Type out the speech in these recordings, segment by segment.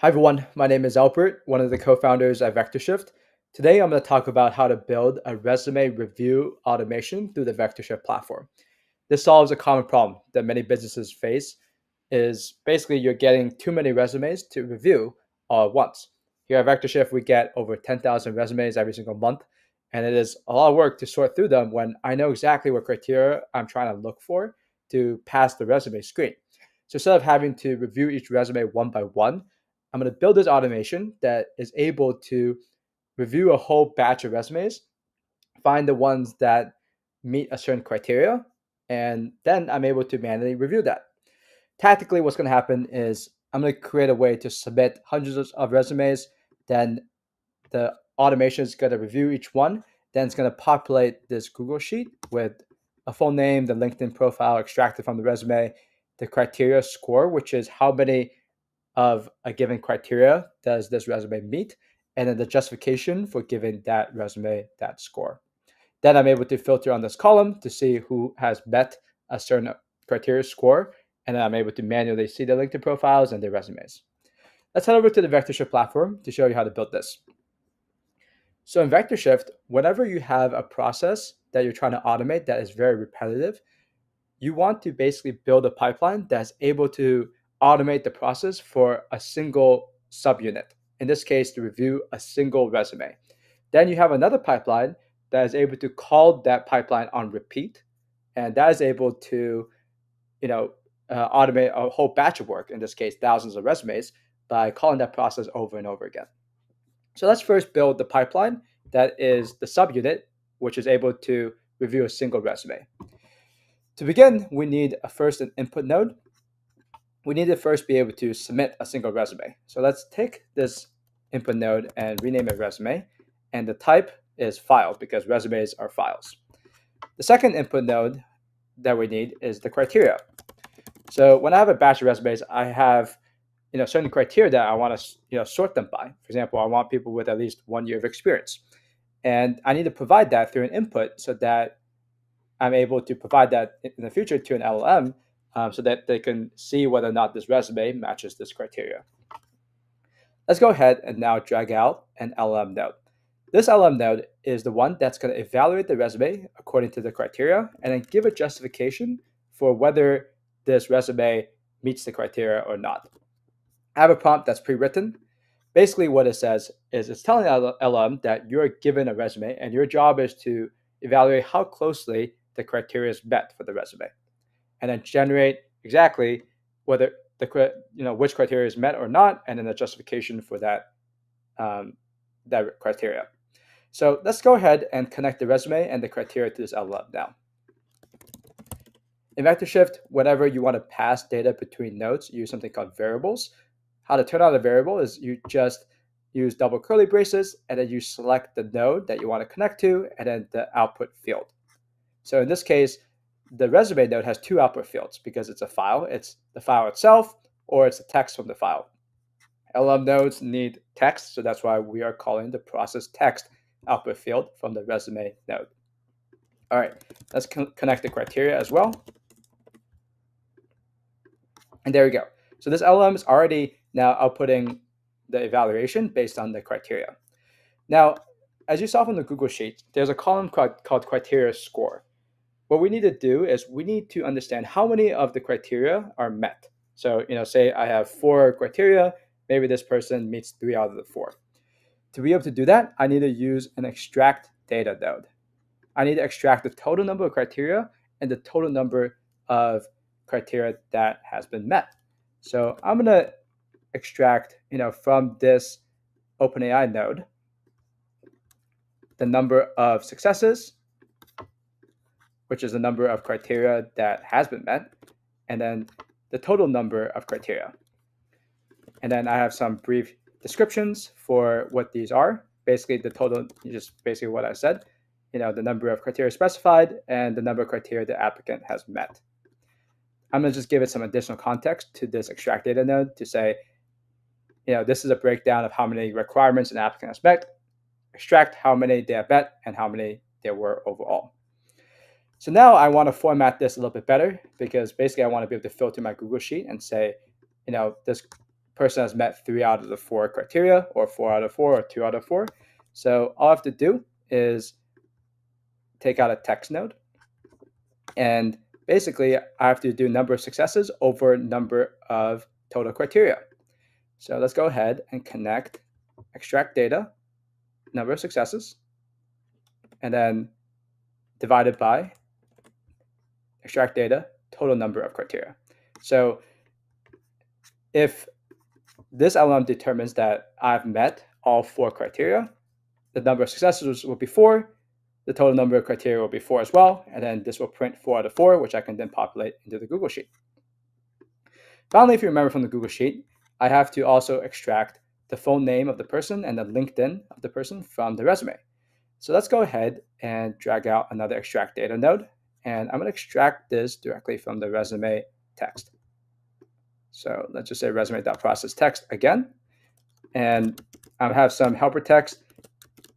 Hi everyone, my name is Albert, one of the co-founders at VectorShift. Today I'm going to talk about how to build a resume review automation through the VectorShift platform. This solves a common problem that many businesses face is basically you're getting too many resumes to review all at once. Here at VectorShift, we get over 10,000 resumes every single month, and it is a lot of work to sort through them when I know exactly what criteria I'm trying to look for to pass the resume screen. So instead of having to review each resume one by one, I'm going to build this automation that is able to review a whole batch of resumes, find the ones that meet a certain criteria, and then I'm able to manually review that. Tactically, what's going to happen is I'm going to create a way to submit hundreds of resumes. Then the automation is going to review each one. Then it's going to populate this Google Sheet with a full name, the LinkedIn profile extracted from the resume, the criteria score, which is how many of a given criteria does this resume meet, and then the justification for giving that resume that score. Then I'm able to filter on this column to see who has met a certain criteria score, and then I'm able to manually see the LinkedIn profiles and their resumes. Let's head over to the VectorShift platform to show you how to build this. So in VectorShift, whenever you have a process that you're trying to automate that is very repetitive, you want to basically build a pipeline that's able to automate the process for a single subunit. In this case, to review a single resume. Then you have another pipeline that is able to call that pipeline on repeat, and that is able to, you know, uh, automate a whole batch of work. In this case, thousands of resumes by calling that process over and over again. So let's first build the pipeline that is the subunit, which is able to review a single resume. To begin, we need a first an input node we need to first be able to submit a single resume. So let's take this input node and rename it resume. And the type is file because resumes are files. The second input node that we need is the criteria. So when I have a batch of resumes, I have you know certain criteria that I want to you know sort them by. For example, I want people with at least one year of experience, and I need to provide that through an input so that I'm able to provide that in the future to an LLM um, so that they can see whether or not this resume matches this criteria. Let's go ahead and now drag out an LM node. This LM node is the one that's going to evaluate the resume according to the criteria and then give a justification for whether this resume meets the criteria or not. I have a prompt that's pre-written. Basically, what it says is it's telling the LM that you're given a resume and your job is to evaluate how closely the criteria is met for the resume and then generate exactly whether the you know which criteria is met or not, and then the justification for that um, that criteria. So let's go ahead and connect the resume and the criteria to this LLM now. In VectorShift, whenever you want to pass data between nodes, you use something called variables. How to turn on a variable is you just use double curly braces and then you select the node that you want to connect to and then the output field. So in this case, the resume node has two output fields because it's a file. It's the file itself or it's the text from the file. LM nodes need text, so that's why we are calling the process text output field from the resume node. All right, let's con connect the criteria as well. And there we go. So this LM is already now outputting the evaluation based on the criteria. Now, as you saw from the Google Sheet, there's a column called, called criteria score what we need to do is we need to understand how many of the criteria are met. So, you know, say I have four criteria, maybe this person meets three out of the four. To be able to do that, I need to use an extract data node. I need to extract the total number of criteria and the total number of criteria that has been met. So I'm going to extract, you know, from this OpenAI node, the number of successes which is the number of criteria that has been met, and then the total number of criteria. And then I have some brief descriptions for what these are. Basically, the total, just basically what I said, you know, the number of criteria specified and the number of criteria the applicant has met. I'm going to just give it some additional context to this extract data node to say, you know, this is a breakdown of how many requirements an applicant has met, extract how many they have met and how many there were overall. So now I want to format this a little bit better because basically I want to be able to filter my Google Sheet and say, you know, this person has met three out of the four criteria, or four out of four, or two out of four. So all I have to do is take out a text node. And basically, I have to do number of successes over number of total criteria. So let's go ahead and connect extract data, number of successes, and then divided by extract data, total number of criteria. So if this LLM determines that I've met all four criteria, the number of successes will be four, the total number of criteria will be four as well, and then this will print four out of four, which I can then populate into the Google Sheet. Finally, if you remember from the Google Sheet, I have to also extract the full name of the person and the LinkedIn of the person from the resume. So let's go ahead and drag out another extract data node. And I'm going to extract this directly from the resume text. So let's just say resume.process text again. And I have some helper text.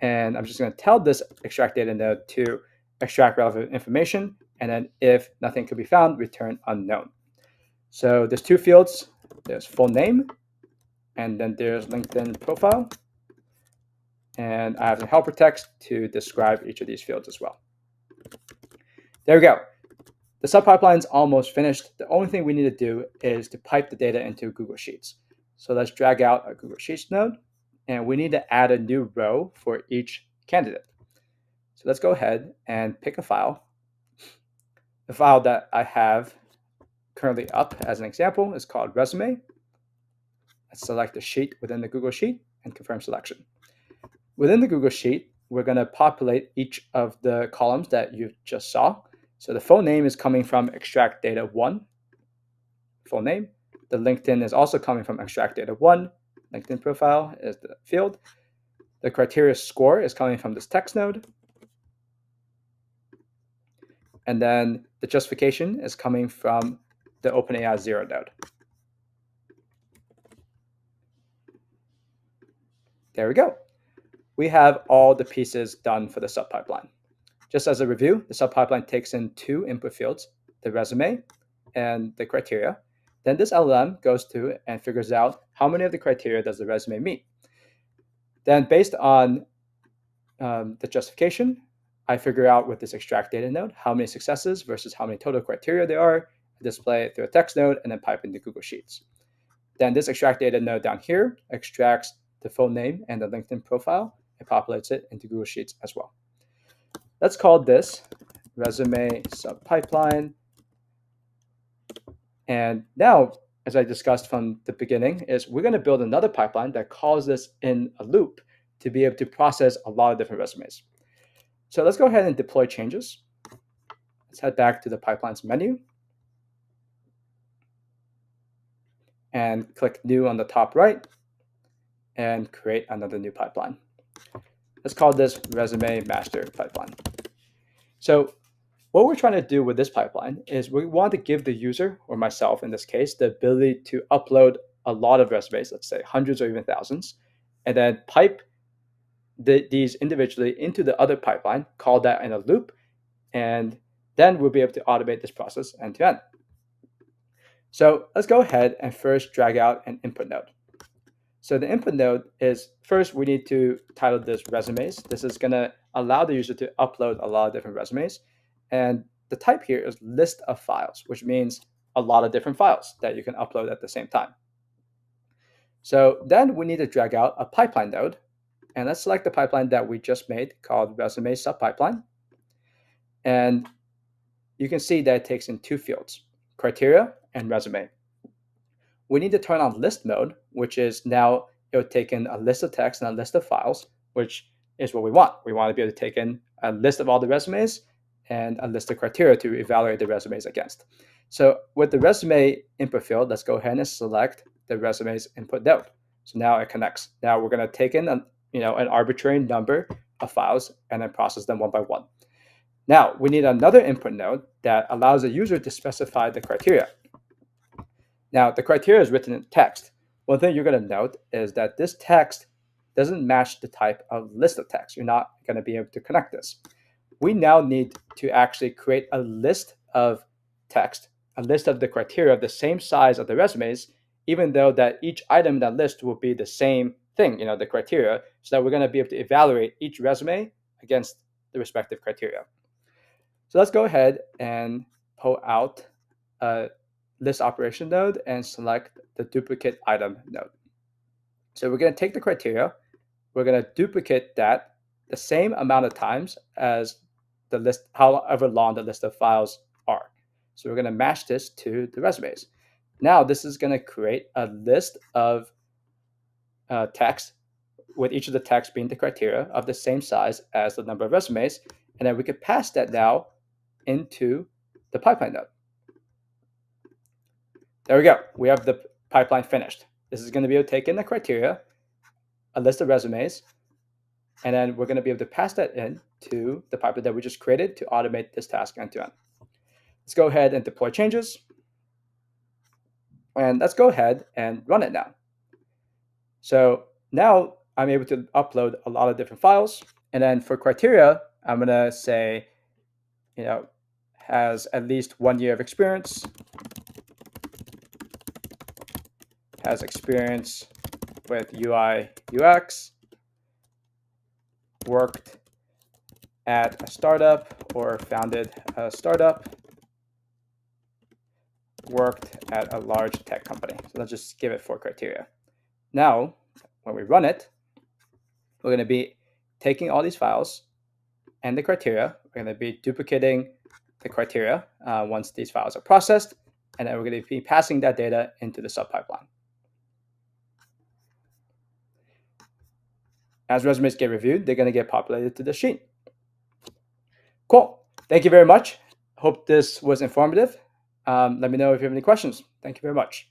And I'm just going to tell this extract data node to extract relevant information. And then if nothing could be found, return unknown. So there's two fields. There's full name and then there's LinkedIn profile. And I have some helper text to describe each of these fields as well. There we go. The sub pipeline is almost finished. The only thing we need to do is to pipe the data into Google Sheets. So let's drag out a Google Sheets node, and we need to add a new row for each candidate. So let's go ahead and pick a file. The file that I have currently up as an example is called resume Let's select the sheet within the Google Sheet and confirm selection. Within the Google Sheet, we're going to populate each of the columns that you just saw. So the full name is coming from extract data one, full name. The LinkedIn is also coming from extract data one. LinkedIn profile is the field. The criteria score is coming from this text node. And then the justification is coming from the OpenAI zero node. There we go. We have all the pieces done for the subpipeline. Just as a review, the sub pipeline takes in two input fields, the resume and the criteria. Then this LLM goes to and figures out how many of the criteria does the resume meet. Then based on um, the justification, I figure out with this extract data node how many successes versus how many total criteria there are, display it through a text node, and then pipe into Google Sheets. Then this extract data node down here extracts the full name and the LinkedIn profile and populates it into Google Sheets as well. Let's call this resume sub pipeline. And now, as I discussed from the beginning, is we're going to build another pipeline that calls this in a loop to be able to process a lot of different resumes. So let's go ahead and deploy changes. Let's head back to the pipelines menu and click new on the top right and create another new pipeline. Let's call this resume master pipeline. So what we're trying to do with this pipeline is we want to give the user, or myself in this case, the ability to upload a lot of resumes, let's say hundreds or even thousands, and then pipe the, these individually into the other pipeline, call that in a loop, and then we'll be able to automate this process end to end. So let's go ahead and first drag out an input node. So the input node is first we need to title this resumes. This is going to allow the user to upload a lot of different resumes. And the type here is list of files, which means a lot of different files that you can upload at the same time. So then we need to drag out a pipeline node. And let's select the pipeline that we just made called resume subpipeline. And you can see that it takes in two fields, criteria and resume we need to turn on list mode, which is now it'll take in a list of text and a list of files, which is what we want. We want to be able to take in a list of all the resumes and a list of criteria to evaluate the resumes against. So with the resume input field, let's go ahead and select the resumes input node. So now it connects. Now we're going to take in a, you know, an arbitrary number of files and then process them one by one. Now we need another input node that allows the user to specify the criteria. Now, the criteria is written in text. One thing you're going to note is that this text doesn't match the type of list of text. You're not going to be able to connect this. We now need to actually create a list of text, a list of the criteria of the same size of the resumes even though that each item in that list will be the same thing, you know, the criteria, so that we're going to be able to evaluate each resume against the respective criteria. So let's go ahead and pull out a list operation node and select the duplicate item node. So we're going to take the criteria, we're going to duplicate that the same amount of times as the list, however long the list of files are. So we're going to match this to the resumes. Now this is going to create a list of uh, text with each of the text being the criteria of the same size as the number of resumes. And then we could pass that now into the pipeline node. There we go. We have the pipeline finished. This is going to be able to take in the criteria, a list of resumes, and then we're going to be able to pass that in to the pipeline that we just created to automate this task end to end. Let's go ahead and deploy changes. And let's go ahead and run it now. So now I'm able to upload a lot of different files. And then for criteria, I'm going to say, you know, has at least one year of experience, has experience with UI, UX, worked at a startup or founded a startup, worked at a large tech company. So let's just give it four criteria. Now, when we run it, we're going to be taking all these files and the criteria. We're going to be duplicating the criteria uh, once these files are processed, and then we're going to be passing that data into the sub pipeline. As resumes get reviewed, they're going to get populated to the sheet. Cool. Thank you very much. Hope this was informative. Um, let me know if you have any questions. Thank you very much.